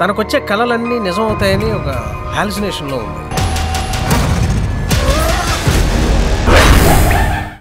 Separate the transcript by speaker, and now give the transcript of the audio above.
Speaker 1: తనకొచ్చే కళలన్నీ నిజమవుతాయని ఒక హాలుసినేషన్లో ఉంది.